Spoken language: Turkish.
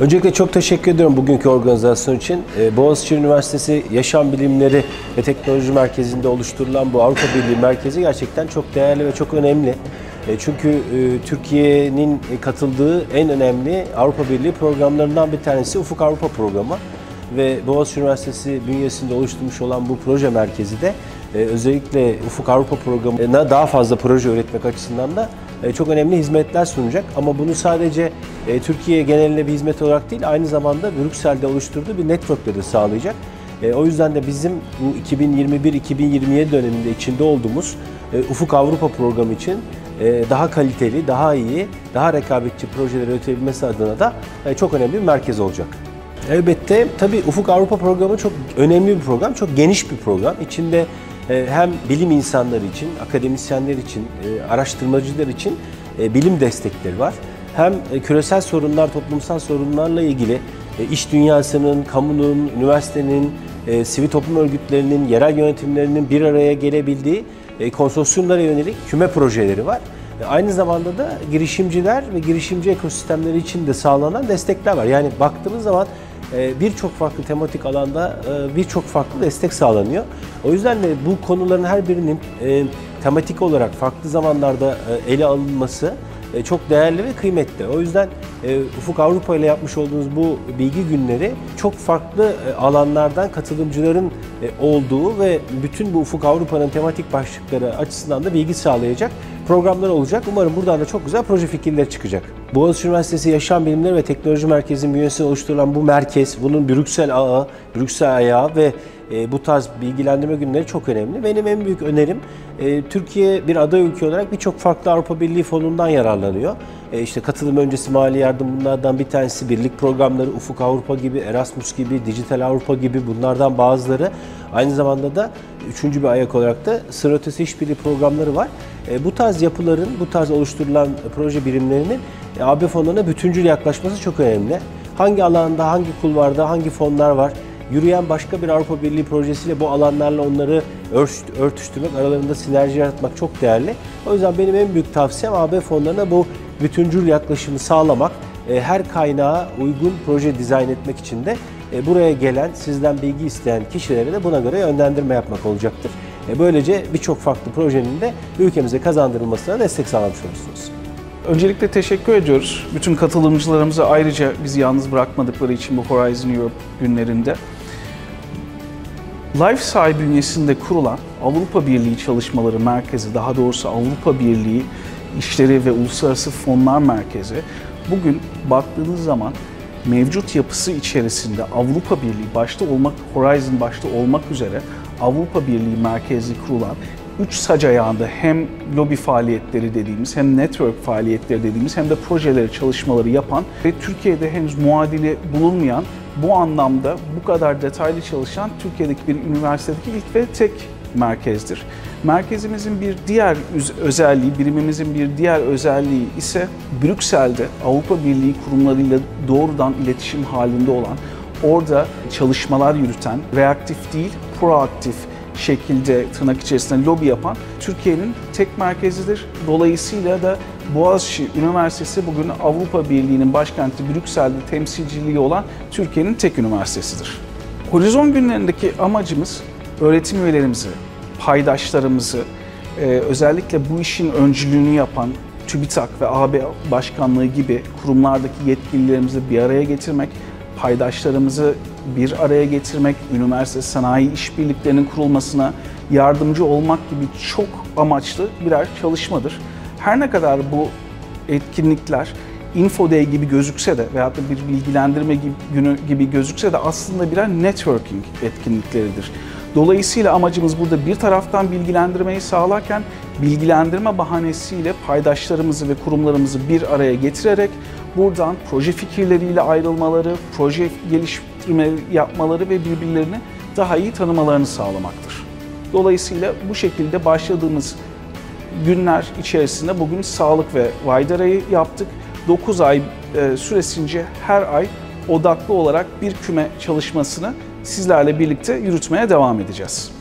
Öncelikle çok teşekkür ediyorum bugünkü organizasyon için. Ee, Boğaziçi Üniversitesi Yaşam Bilimleri ve Teknoloji Merkezi'nde oluşturulan bu Avrupa Birliği Merkezi gerçekten çok değerli ve çok önemli. E, Çünkü e, Türkiye'nin katıldığı en önemli Avrupa Birliği programlarından bir tanesi Ufuk Avrupa Programı ve Boğaziçi Üniversitesi bünyesinde oluşturmuş olan bu proje merkezi de e, özellikle Ufuk Avrupa Programı'na daha fazla proje üretmek açısından da çok önemli hizmetler sunacak. Ama bunu sadece e, Türkiye geneline bir hizmet olarak değil, aynı zamanda Brüksel'de oluşturduğu bir network'le de sağlayacak. E, O yüzden de bizim bu 2021-2027 döneminde içinde olduğumuz e, Ufuk Avrupa Programı için e, daha kaliteli, daha iyi, daha rekabetçi projeler üretebilmesi adına da e, çok önemli bir merkez olacak. Elbette tabii Ufuk Avrupa Programı çok önemli bir program, çok geniş bir program. İçinde e, hem bilim insanları için, akademisyenler için, e, araştırmacılar için e, bilim destekleri var. Hem e, küresel sorunlar, toplumsal sorunlarla ilgili e, iş dünyasının, kamunun, üniversitenin, e, sivil toplum örgütlerinin, yerel yönetimlerinin bir araya gelebildiği e, konsorsiyumlara yönelik küme projeleri var. E, Aynı zamanda da girişimciler ve girişimci ekosistemleri için de sağlanan destekler var. Yani baktığımız zaman e, birçok farklı tematik alanda e, birçok farklı destek sağlanıyor. O yüzden de bu konuların her birinin e, tematik olarak farklı zamanlarda e, ele alınması çok değerli ve kıymetli. O yüzden Ufuk Avrupa ile yapmış olduğunuz bu bilgi günleri çok farklı alanlardan katılımcıların olduğu ve bütün bu Ufuk Avrupa'nın tematik başlıkları açısından da bilgi sağlayacak programlar olacak. Umarım buradan da çok güzel proje fikirleri çıkacak. Boğaziçi Üniversitesi Yaşam Bilimleri ve Teknoloji Merkezi'nin bünyesinde oluşturulan bu merkez, bunun Brüksel ağı, Brüksel ayağı ve e, bu tarz bilgilendirme günleri çok önemli. Benim en büyük önerim e, Türkiye bir aday ülke olarak birçok farklı Avrupa Birliği fonundan yararlanıyor. E, işte katılım öncesi mali yardım bunlardan bir tanesi birlik programları, Ufuk Avrupa gibi, Erasmus gibi, Dijital Avrupa gibi bunlardan bazıları. Aynı zamanda da üçüncü bir ayak olarak da sıra ötesi işbirliği programları var. E, bu tarz yapıların, bu tarz oluşturulan proje birimlerinin e, AB fonlarına bütüncül yaklaşması çok önemli. Hangi alanda, hangi kulvarda, hangi fonlar var? Yürüyen başka bir Avrupa Birliği projesiyle bu alanlarla onları ört- örtüştürmek, aralarında sinerji yaratmak çok değerli. O yüzden benim en büyük tavsiyem AB fonlarına bu bütüncül yaklaşımı sağlamak, e, her kaynağa uygun proje dizayn etmek için de buraya gelen, sizden bilgi isteyen kişilere de buna göre yönlendirme yapmak olacaktır. E, Böylece birçok farklı projenin de ülkemize kazandırılmasına destek sağlamış olursunuz. Öncelikle teşekkür ediyoruz. Bütün katılımcılarımıza ayrıca bizi yalnız bırakmadıkları için bu Horizon Europe günlerinde. Lifesci bünyesinde kurulan Avrupa Birliği Çalışmaları Merkezi, daha doğrusu Avrupa Birliği İşleri ve Uluslararası Fonlar Merkezi, bugün baktığınız zaman mevcut yapısı içerisinde Avrupa Birliği başta olmak, Horizon başta olmak üzere Avrupa Birliği merkezi kurulan üç sac ayağında hem lobi faaliyetleri dediğimiz hem network faaliyetleri dediğimiz hem de projeleri çalışmaları yapan ve Türkiye'de henüz muadili bulunmayan bu anlamda bu kadar detaylı çalışan Türkiye'deki bir üniversitedeki ilk ve tek merkezdir. Merkezimizin bir diğer özelliği, birimimizin bir diğer özelliği ise Brüksel'de Avrupa Birliği kurumlarıyla doğrudan iletişim halinde olan, orada çalışmalar yürüten, reaktif değil, proaktif şekilde tırnak içerisinde lobi yapan Türkiye'nin tek merkezidir. Dolayısıyla da Boğaziçi Üniversitesi bugün Avrupa Birliği'nin başkenti Brüksel'de temsilciliği olan Türkiye'nin tek üniversitesidir. Horizon günlerindeki amacımız öğretim üyelerimizi, paydaşlarımızı, e, özellikle bu işin öncülüğünü yapan TÜBİTAK ve AB Başkanlığı gibi kurumlardaki yetkililerimizi bir araya getirmek, paydaşlarımızı bir araya getirmek, üniversite sanayi işbirliklerinin kurulmasına yardımcı olmak gibi çok amaçlı birer çalışmadır. Her ne kadar bu etkinlikler Info Day gibi gözükse de veyahut da bir bilgilendirme gibi, günü gibi gözükse de aslında birer networking etkinlikleridir. Dolayısıyla amacımız burada bir taraftan bilgilendirmeyi sağlarken bilgilendirme bahanesiyle paydaşlarımızı ve kurumlarımızı bir araya getirerek buradan proje fikirleriyle ayrılmaları, proje geliştirme yapmaları ve birbirlerini daha iyi tanımalarını sağlamaktır. Dolayısıyla bu şekilde başladığımız günler içerisinde bugün sağlık ve Vaydara'yı yaptık. 9 ay e, süresince her ay odaklı olarak bir küme çalışmasını sizlerle birlikte yürütmeye devam edeceğiz.